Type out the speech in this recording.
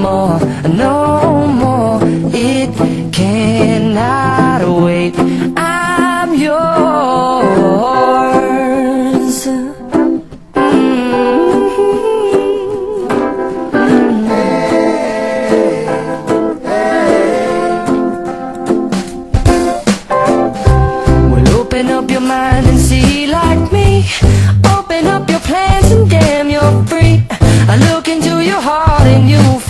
more, no more. It cannot wait. I'm yours. Mm-hmm. Well, open up your mind and see like me. Open up your plans and damn, you're free. I look into your heart and love,